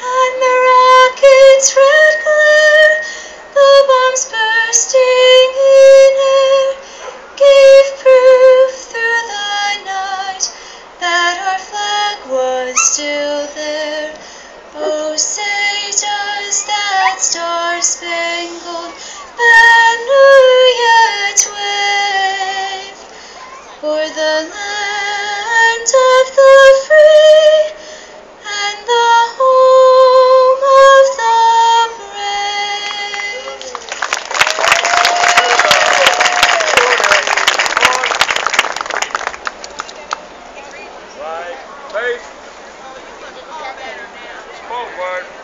And the Right, face. Forward.